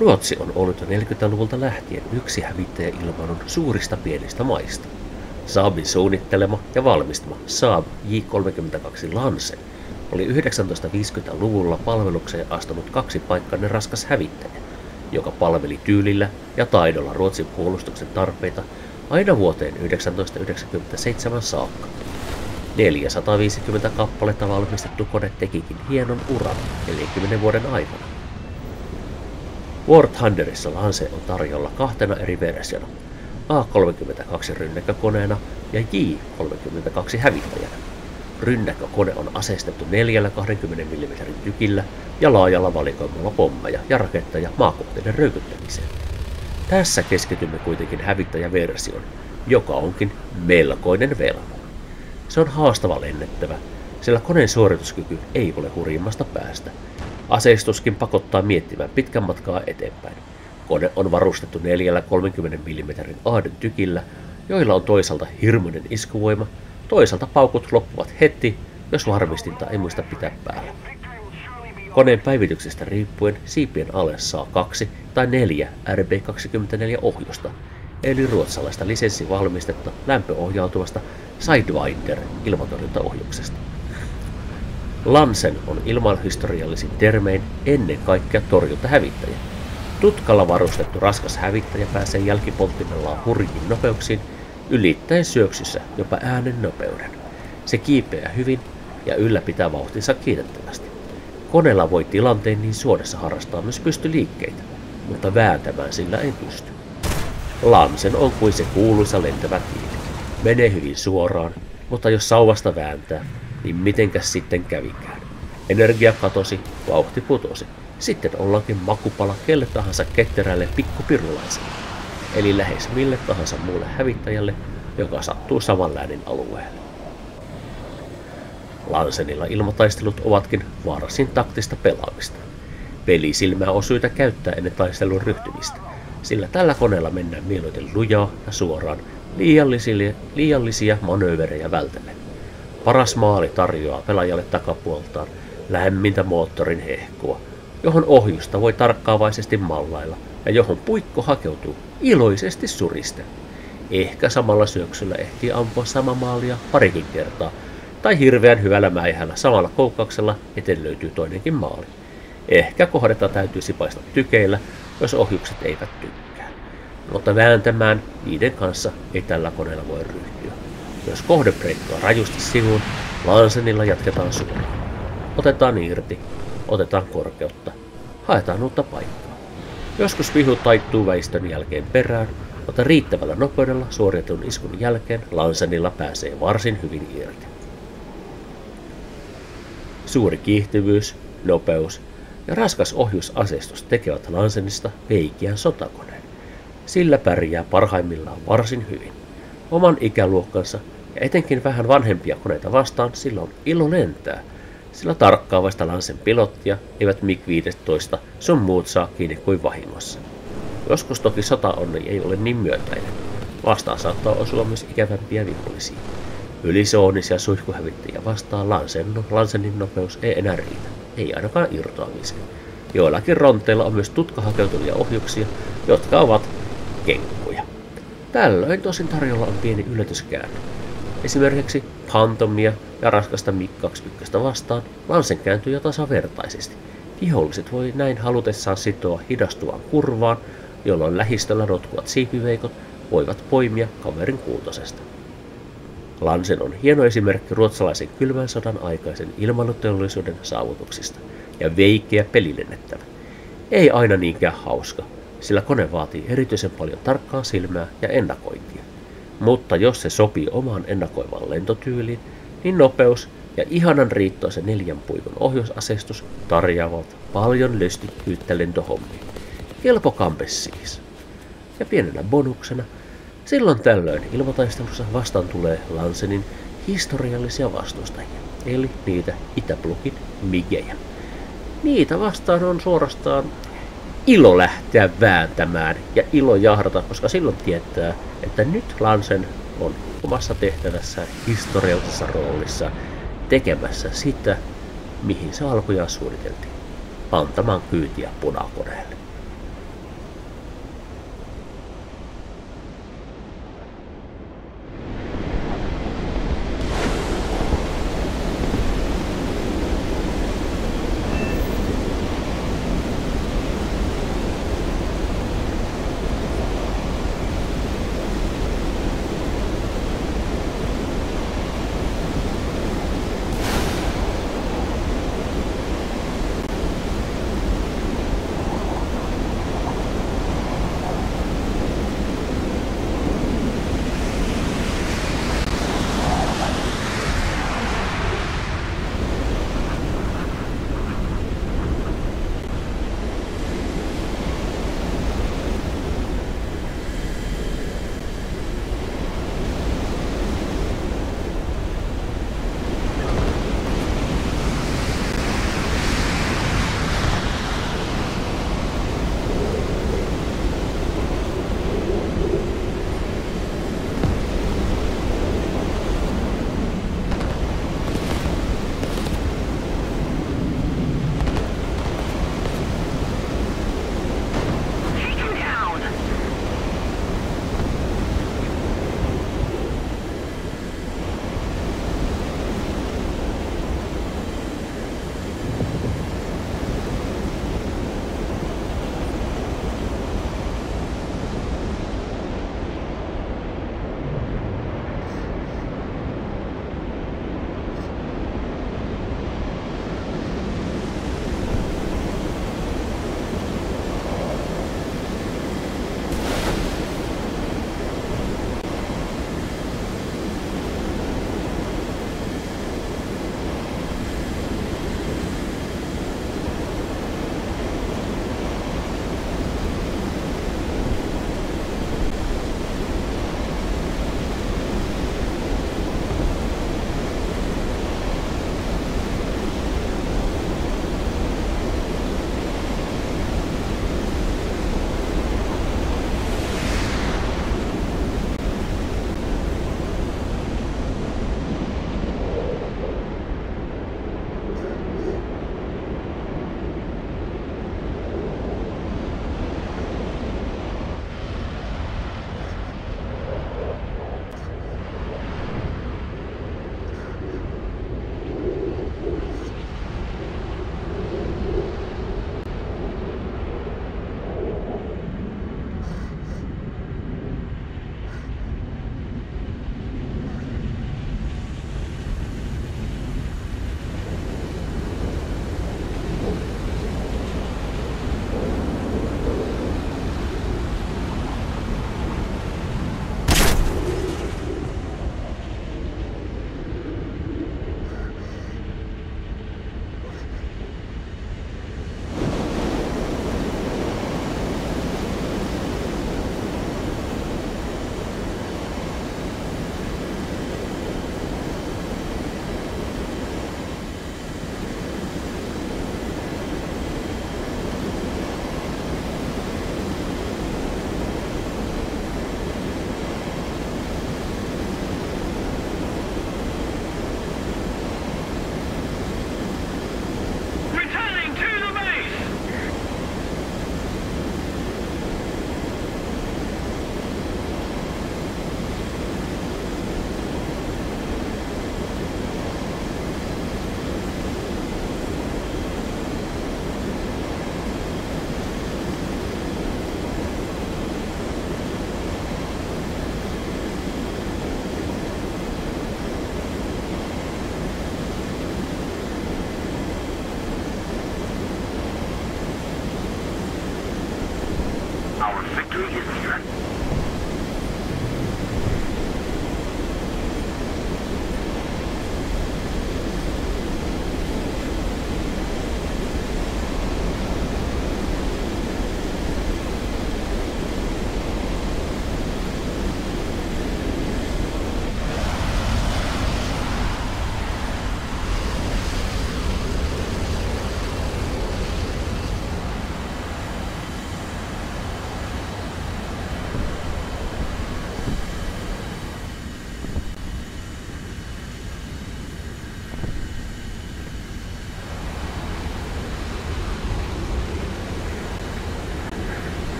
Ruotsi on ollut jo 40-luvulta lähtien yksi hävittäjäilmailun suurista pienistä maista. Saabin suunnittelema ja valmistama Saab J-32 Lansen oli 1950-luvulla palvelukseen astunut kaksipaikkainen raskas hävittäjä, joka palveli tyylillä ja taidolla Ruotsin puolustuksen tarpeita aina vuoteen 1997 saakka. 450 kappaletta valmistettu kone tekikin hienon uran 40 vuoden aikana. War Thunderissa Lance on tarjolla kahtena eri versiona, A32 rynnäkkökoneena ja J32 hävittäjänä. Rynnäkkökone on aseistettu neljällä 20 mm tykillä ja laajalla valikoimalla pommeja ja raketteja maakohteiden röykyttämiseen. Tässä keskitymme kuitenkin hävittäjäversioon, joka onkin melkoinen velmo. Se on haastava lennettävä, sillä koneen suorituskyky ei ole hurjimmasta päästä. Aseistuskin pakottaa miettimään pitkän matkaa eteenpäin. Kone on varustettu neljällä 30 mm aaden tykillä, joilla on toisaalta hirmuinen iskuvoima, toisaalta paukut loppuvat heti, jos varmistinta ei muista pitää päällä. Koneen päivityksestä riippuen siipien alle saa kaksi tai neljä RB24-ohjusta, eli ruotsalaista lisenssivalmistetta lämpöohjautuvasta Sidewinder ilmatorjuntaohjuksesta. Lansen on ilmanhistoriallisin termein ennen kaikkea torjuntahävittäjä. Tutkalla varustettu raskas hävittäjä pääsee jälkipolttimellaan hurjiin nopeuksiin, ylittäen syöksyssä jopa äänen nopeuden. Se kiipeää hyvin ja ylläpitää vauhtinsa kiitettävästi. Koneella voi tilanteen niin suodessa harrastaa myös pystyliikkeitä, mutta vääntämään sillä ei pysty. Lansen on kuin se kuuluisa lentävä tiili. Menee hyvin suoraan, mutta jos sauvasta vääntää, niin mitenkäs sitten kävikään. Energia katosi, vauhti putosi. Sitten ollaankin makupala kelle tahansa ketterälle pikkupirulaiselle, eli lähes mille tahansa muulle hävittäjälle, joka sattuu saman läänin alueelle. Lansenilla ilmataistelut ovatkin varsin taktista pelaamista. Pelisilmää on syytä käyttää ennen taistelun ryhtymistä, sillä tällä koneella mennään mieluiten lujaa ja suoraan liiallisia, liiallisia manööverejä vältellen. Paras maali tarjoaa pelaajalle takapuoltaan lämmintä moottorin hehkua, johon ohjusta voi tarkkaavaisesti mallailla ja johon puikko hakeutuu iloisesti suristen. Ehkä samalla syöksyllä ehtii ampua sama maalia parikin kertaa, tai hirveän hyvällä mäihällä samalla koukkauksella eteen löytyy toinenkin maali. Ehkä kohdetta täytyy sipaista tykeillä, jos ohjukset eivät tykkää. Mutta vääntämään niiden kanssa ei tällä koneella voi ryhtyä. Jos kohde breikkaa rajusti sivuun, Lansenilla jatketaan suoraan. Otetaan irti, otetaan korkeutta, haetaan uutta paikkaa. Joskus vihu taittuu väistön jälkeen perään, mutta riittävällä nopeudella suoritetun iskun jälkeen Lansenilla pääsee varsin hyvin irti. Suuri kiihtyvyys, nopeus ja raskas ohjusaseistus tekevät Lansenista veikeän sotakoneen. Sillä pärjää parhaimmillaan varsin hyvin. Oman ikäluokkansa ja etenkin vähän vanhempia koneita vastaan silloin ilo lentää, sillä tarkkaavaista Lansen pilottia eivät MiG-15 sun muut saa kiinni kuin vahingossa. Joskus toki sotaonni ei ole niin myöntäinen. Vastaan saattaa osua myös ikävämpiä vihollisia. Ylisoonisia suihkuhävittäjiä vastaan Lansen, Lansenin nopeus ei enää riitä, ei ainakaan irtoamiseen. Joillakin ronteilla on myös tutkahakeutuvia ohjuksia, jotka ovat kenkkuja. Tällöin tosin tarjolla on pieni yllätyskäänne. Esimerkiksi Phantomia ja raskasta MiG-21 vastaan Lansen kääntyy tasavertaisesti. Viholliset voi näin halutessaan sitoa hidastuvaan kurvaan, jolloin lähistöllä rotkuvat siipiveikot voivat poimia kaverin kuutosesta. Lansen on hieno esimerkki ruotsalaisen kylmän sodan aikaisen ilmailuteollisuuden saavutuksista ja veikkeä pelilennettävä. Ei aina niinkään hauska, sillä kone vaatii erityisen paljon tarkkaa silmää ja ennakointia. Mutta jos se sopii omaan ennakoivaan lentotyyliin, niin nopeus ja ihanan riittoisen neljän puikon ohjusaseistus tarjoavat paljon lystikkyyttä lentohommiin. Kelpo siis. Ja pienenä bonuksena – Silloin tällöin ilmataistelussa vastaan tulee Lansenin historiallisia vastustajia, eli niitä Itäblokin migejä. Niitä vastaan on suorastaan ilo lähteä vääntämään ja ilo jahdata, koska silloin tietää, että nyt Lansen on omassa tehtävässä historiallisessa roolissa tekemässä sitä, mihin se alkujaan suunniteltiin, antamaan kyytiä punakoneelle.